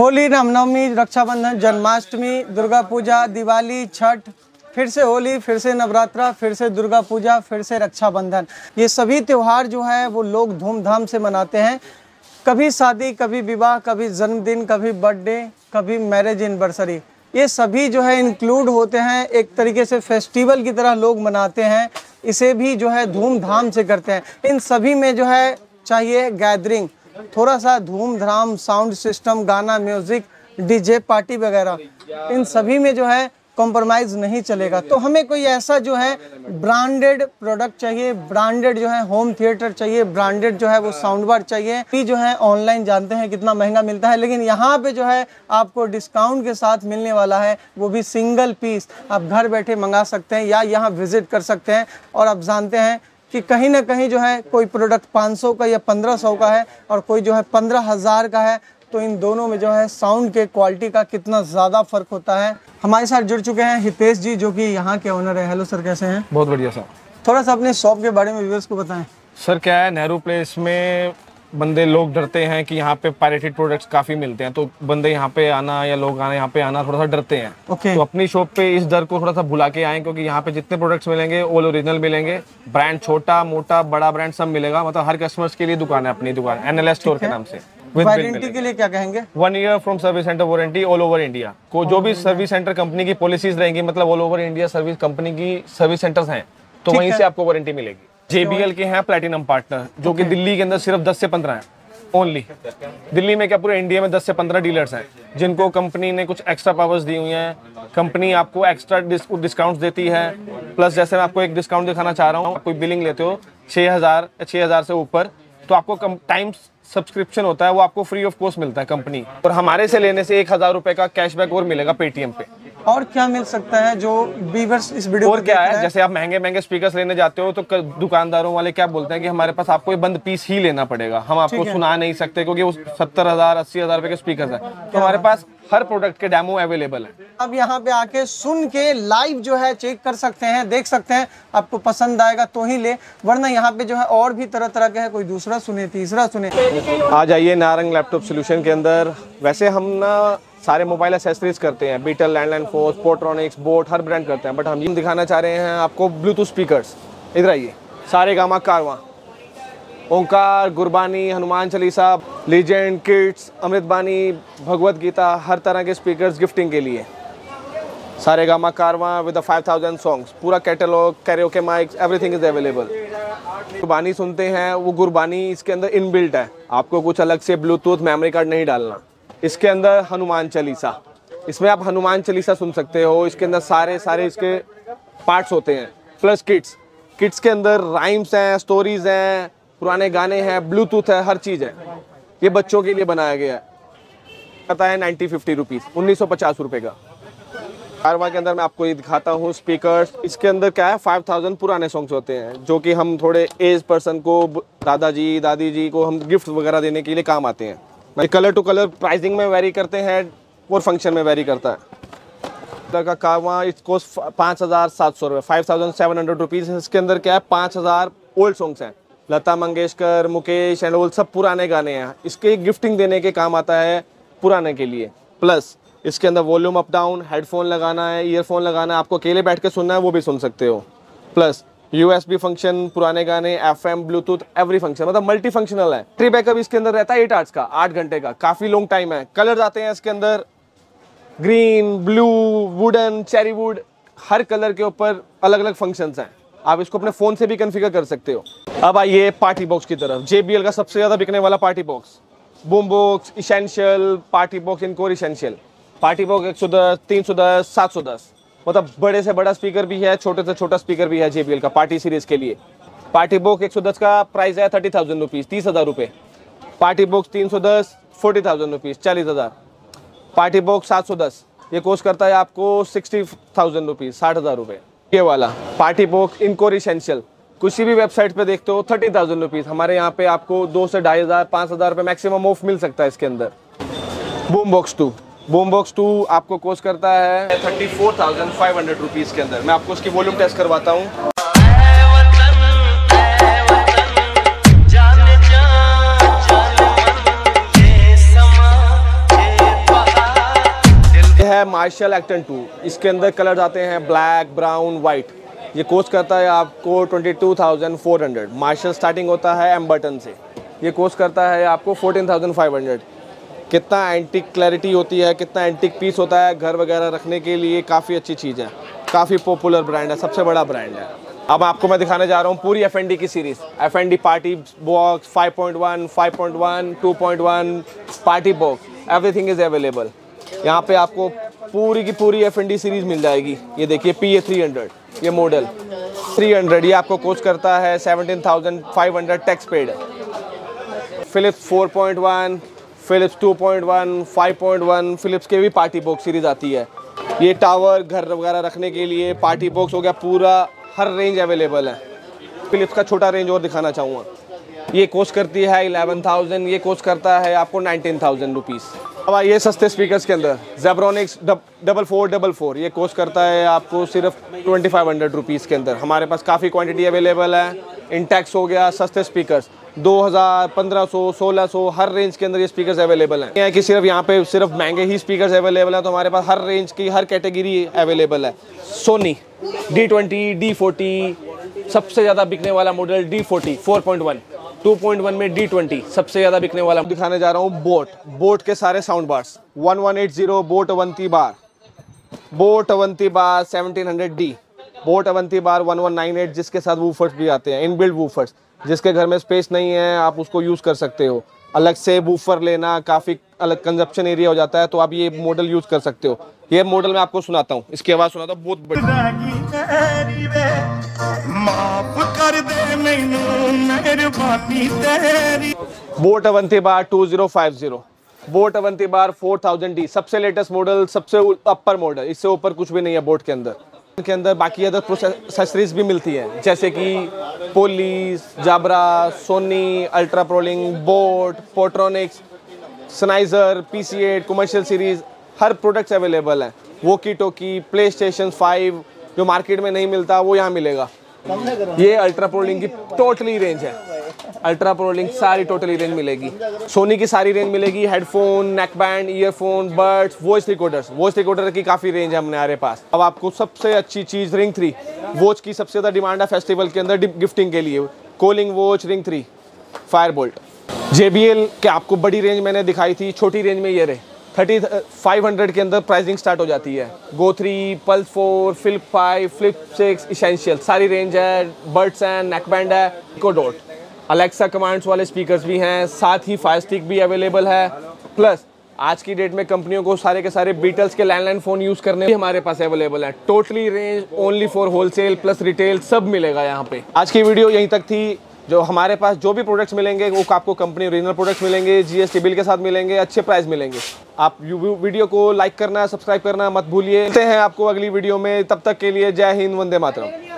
होली, रामनवमी, रक्षाबंधन, जन्माष्टमी दुर्गा पूजा दिवाली, छठ, फिर से होली, फिर से नवरात्रा, फिर से दुर्गा पूजा फिर से रक्षाबंधन। ये सभी त्यौहार जो है, वो लोग धूमधाम से मनाते हैं। कभी शादी, कभी विवाह, कभी जन्मदिन, कभी बर्थडे, कभी मैरिज एनिवर्सरी। ये सभी जो है इंक्लूड होते हैं, एक तरीके से फेस्टिवल की तरह लोग मनाते हैं, इसे भी जो है धूमधाम से करते हैं। इन सभी में जो है चाहिए गैदरिंग थोड़ा सा धूमधाम साउंड सिस्टम गाना म्यूज़िक डीजे पार्टी वगैरह। इन सभी में जो है कॉम्प्रोमाइज़ नहीं चलेगा। तो हमें कोई ऐसा जो है ब्रांडेड प्रोडक्ट चाहिए ब्रांडेड जो है होम थिएटर चाहिए ब्रांडेड जो है वो साउंड बार चाहिए। भी जो है ऑनलाइन जानते हैं कितना महँगा मिलता है, लेकिन यहाँ पे जो है आपको डिस्काउंट के साथ मिलने वाला है, वो भी सिंगल पीस आप घर बैठे मंगा सकते हैं या यहाँ विज़िट कर सकते हैं और आप जानते हैं कि कहीं ना कहीं जो है कोई प्रोडक्ट 500 का या 1500 का है और कोई जो है पंद्रह हज़ार का है तो इन दोनों में जो है साउंड के क्वालिटी का कितना ज़्यादा फ़र्क होता है। हमारे साथ जुड़ चुके हैं हितेश जी जो कि यहाँ के ओनर है। हेलो सर कैसे हैं? बहुत बढ़िया सर थोड़ा सा अपने शॉप के बारे में व्यूअर्स को बताएँ। सर क्या है नेहरू प्लेस में बंदे लोग डरते हैं कि यहाँ पे पायरेटेड प्रोडक्ट्स काफ़ी मिलते हैं तो बंदे यहाँ पे आना या लोग आना यहाँ पे आना थोड़ा सा डरते हैं। ओके तो अपनी शॉप पे इस डर को थोड़ा सा भुला के आए क्योंकि यहाँ पे जितने प्रोडक्ट्स मिलेंगे ऑल ओरिजिनल मिलेंगे। ब्रांड छोटा मोटा बड़ा ब्रांड सब मिलेगा। मतलब हर कस्टमर्स के लिए दुकान है अपनी दुकान एनएलएस स्टोर के नाम से। वारंटी के लिए क्या कहेंगे? One year from service center warranty all over India को जो भी सर्विस सेंटर कंपनी की पॉलिसीज़ रहेंगी मतलब all over India service company की सर्विस सेंटर्स हैं तो वहीं से आपको वारंटी मिलेगी। JBL के हैं प्लेटिनम पार्टनर जो कि दिल्ली के अंदर सिर्फ़ 10 से 15 हैं ओनली दिल्ली में क्या पूरे इंडिया में 10 से 15 डीलर्स हैं जिनको कंपनी ने कुछ एक्स्ट्रा पावर्स दी हुई हैं। कंपनी आपको एक्स्ट्रा डिस्काउंट देती है प्लस जैसे मैं आपको एक डिस्काउंट दिखाना चाह रहा हूँ आप कोई बिलिंग लेते हो छः हज़ार छः हज़ार से ऊपर तो आपको टाइम सब्सक्रिप्शन होता है, वो आपको फ्री ऑफ़ कॉस्ट मिलता है कंपनी और हमारे से लेने से एक हज़ार रुपये का कैशबैक और मिलेगा पेटीएम पे। और क्या मिल सकता है जो व्यूअर्स इस वीडियो और क्या देख है? जैसे आप महँगे महँगे स्पीकर्स लेने जाते हो तो दुकानदारों वाले क्या बोलते हैं कि हमारे पास आपको ये बंद पीस ही लेना पड़ेगा। हम आपको सुना नहीं सकते क्योंकि वो सत्तर हज़ार अस्सी हज़ार रुपए के स्पीकर है। तो हमारे पास हर प्रोडक्ट के डेमो अवेलेबल है। अब यहाँ पे आके सुन के लाइव जो है चेक कर सकते हैं देख सकते हैं। आपको पसंद आएगा तो ही ले वरना यहाँ पे जो है और भी तरह तरह के है। कोई दूसरा सुने तीसरा सुने। आ जाइए नारंग लैपटॉप सोल्यूशन के अंदर। वैसे हम ना सारे मोबाइल एसेसरीज करते हैं Beetel landline force Portronics boAt हर ब्रांड करते हैं बट हम ये दिखाना चाह रहे हैं आपको ब्लूटूथ स्पीकर्स इधर आइए। Saregama Carvaan Omkar, Gurbani, Hanuman Chalisa legend kids Amritbani Bhagavad Gita हर तरह के स्पीकर्स गिफ्टिंग के लिए। Saregama Carvaan with five thousand songs पूरा catalogue karaoke mics everything is available Gurbani सुनते हैं, वो गुरबानी इसके अंदर इनबिल्ट है। आपको कुछ अलग से ब्लूटूथ मेमोरी कार्ड नहीं डालना। इसके अंदर हनुमान चालीसा। इसमें आप हनुमान चालीसा सुन सकते हो। इसके अंदर सारे सारे इसके पार्ट्स होते हैं। प्लस किड्स किड्स के अंदर राइम्स हैं स्टोरीज हैं, पुराने गाने हैं ब्लूटूथ है, हर चीज़ है। ये बच्चों के लिए बनाया गया है। पता है नाइन्टी फिफ्टी रुपीज़ उन्नीस सौ पचास रुपये का। कारवा के अंदर मैं आपको ये दिखाता हूँ स्पीकर्स इसके अंदर क्या है? फाइव थाउज़ेंड पुराने सॉन्ग्स होते हैं, जो कि हम थोड़े एज पर्सन को, दादाजी दादी जी को हम गिफ्ट वगैरह देने के लिए काम आते हैं। कलर टू कलर प्राइसिंग में वेरी करते हैं, और फ़ंक्शन में वेरी करता है। का कारवा इट्स कोस्ट पाँच हज़ार सात सौ रुपये five thousand seven hundred rupees इसके अंदर क्या है, पाँच हज़ार ओल्ड सॉन्ग्स हैं। लता मंगेशकर, मुकेश एंड ओल्ड सब पुराने गाने हैं। इसके गिफ्टिंग देने के काम आता है पुराने के लिए। प्लस इसके अंदर वॉल्यूम अप डाउन हेडफोन लगाना है ईयरफोन लगाना है, आपको अकेले बैठ के सुनना है, वो भी सुन सकते हो। प्लस यूएसबी फ़ंक्शन पुराने गाने F M bluetooth every function मतलब मल्टी फंक्शनल है। ट्री बैकअप इसके अंदर रहता है एट आवर्स का, आठ घंटे का, काफ़ी लॉन्ग टाइम है। कलर आते हैं इसके अंदर। Green blue wooden cherry wood हर कलर के ऊपर अलग अलग फ़ंक्शंस हैं। आप इसको अपने फ़ोन से भी कन्फिगर कर सकते हो। अब आइए पार्टी बॉक्स की तरफ़। JBL का सबसे ज़्यादा बिकने वाला party box boom box essential party box encore essential party box एक सौ दस, तीन सौ दस, सात सौ दस। मतलब बड़े से बड़ा स्पीकर भी है, छोटे से छोटा स्पीकर भी है JBL का पार्टी सीरीज़ के लिए। पार्टी बॉक्स एक सौ दस का प्राइस है थर्टी थाउज़ेंड रुपीज़ तीस हज़ार रुपये पार्टी बॉक्स तीन सौ दस फोर्टी थाउज़ेंड रुपीज़ चालीस हज़ार। पार्टी बॉक्स सात सौ दस, ये कोस्ट करता है आपको सिक्सटी थाउज़ेंड रुपीज़ साठ हज़ार रुपये ये वाला पार्टी बॉक्स इनकोर इसेंशियल किसी भी वेबसाइट पे देखते हो थर्टी थाउज़ेंड रुपीज़ हमारे यहाँ पे आपको दो से ढाई हज़ार, पाँच हज़ार रुपये मैक्सिमम ऑफ़ मिल सकता है इसके अंदर। Boom box two boom box two आपको कोस्ट करता है। Thirty four thousand five hundred rupees के अंदर। मैं आपको उसकी वॉल्यूम टेस्ट करवाता हूँ। है मार्शल एक्टन टू इसके अंदर कलर्स आते हैं ब्लैक ब्राउन वाइट ये कोस्ट करता है आपको 22,400 मार्शल स्टार्टिंग होता है एम बटन से। ये कोस्ट करता है आपको 14,500 कितना एंटिक क्लैरिटी होती है कितना एंटिक पीस होता है घर वगैरह रखने के लिए काफ़ी अच्छी चीज़ है। काफ़ी पॉपुलर ब्रांड है सबसे बड़ा ब्रांड है। अब आपको मैं दिखाने जा रहा हूँ पूरी एफएनडी की series F and D party box 5.1, 5.1, 2.1 party box everything is available यहाँ पे आपको पूरी की पूरी एफएनडी सीरीज़ मिल जाएगी। ये देखिए पी ए थ्री हंड्रेड ये मॉडल 300 ये आपको कोच करता है 17,500 tax paid Philips 4.1 Philips 2.1 5.1 Philips के भी पार्टी बॉक्स सीरीज़ आती है। ये टावर घर वगैरह रखने के लिए पार्टी बॉक्स हो गया पूरा हर रेंज अवेलेबल है। फिलिप्स का छोटा रेंज और दिखाना चाहूँगा। ये कोस्ट करती है 11,000 ये कोस्ट करता है आपको 19,000 रुपीस अब ये सस्ते स्पीकर्स के अंदर Zebronics double four double four ये कोस्ट करता है आपको सिर्फ़ ट्वेंटी फाइव हंड्रेड रुपीज़ के अंदर। हमारे पास काफ़ी क्वांटिटी अवेलेबल है। इंटैक्स हो गया सस्ते स्पीकर्स 2000, 1500, 1600 हर रेंज के अंदर ये स्पीकर्स अवेलेबल हैं। है कि सिर्फ़ यहाँ पे सिर्फ़ महँगे ही स्पीकर्स अवेलेबल हैं तो हमारे पास हर रेंज की हर कैटेगरी अवेलेबल है। Sony D twenty D forty सबसे ज़्यादा बिकने वाला model D forty four point one 2.1 में D20 सबसे ज़्यादा बिकने वाला। दिखाने जा रहा हूँ बोट बोट के सारे sound bars 1180 boAt Aavante bar boAt Aavante bar 1700D boAt Aavante bar 1198 जिसके साथ वूफर्स भी आते हैं इनबिल्ड वूफर्स जिसके घर में स्पेस नहीं है आप उसको यूज़ कर सकते हो। अलग से बूफर लेना काफ़ी अलग कंजप्शन एरिया हो जाता है तो आप ये मॉडल यूज़ कर सकते हो। ये मॉडल मैं आपको सुनाता हूँ। इसकी आवाज़ सुनाता हूँ बहुत बड़ी boAt Aavante bar two zero five zero boAt Aavante bar four thousand D सबसे लेटेस्ट मॉडल सबसे अपर मॉडल इससे ऊपर कुछ भी नहीं है बोट के अंदर। के अंदर बाकी अदर प्रोसेसरीज भी मिलती हैं, जैसे कि police Jabra Sony Ultra Prolink boAt Portronics Sennheiser P C eight commercial series हर प्रोडक्ट्स अवेलेबल हैं। वो की टोकी प्ले स्टेशन फाइव जो मार्केट में नहीं मिलता, वो यहाँ मिलेगा। ये अल्ट्रा प्रोलिंग की टोटली रेंज है। अल्ट्रा प्रोलिंग सारी टोटली रेंज मिलेगी। सोनी की सारी रेंज मिलेगी headphone neck band earphone buds voice recorders voice recorder की काफ़ी रेंज है हमने हमारे पास। अब आपको सबसे अच्छी चीज़ रिंग थ्री वॉच की सबसे ज़्यादा डिमांड है फेस्टिवल के अंदर गिफ्टिंग के लिए। Calling watch ring three Fire Boltt JBL के आपको बड़ी रेंज मैंने दिखाई थी, छोटी रेंज में ये रहे। थर्टी फाइव हंड्रेड के अंदर प्राइसिंग स्टार्ट हो जाती है। Go three pulse four flip five flip six essential सारी रेंज है बर्ड्स हैं नेक बैंड है इको डॉट अलेक्सा कमांड्स वाले स्पीकर्स भी हैं, साथ ही फायर स्टिक भी अवेलेबल है। प्लस आज की डेट में कंपनियों को सारे के सारे बीटल्स के लैंडलाइन फ़ोन यूज़ करने भी हमारे पास अवेलेबल है। Totally range only for wholesale plus retail सब मिलेगा यहाँ पे। आज की वीडियो यहीं तक थी। जो हमारे पास जो भी प्रोडक्ट्स मिलेंगे, वो आपको कंपनी ओरिजिनल प्रोडक्ट्स मिलेंगे जीएसटी बिल के साथ मिलेंगे, अच्छे प्राइस मिलेंगे। आप वीडियो को लाइक करना सब्सक्राइब करना मत भूलिए। मिलते हैं आपको अगली वीडियो में। तब तक के लिए जय हिंद, वंदे मातरम।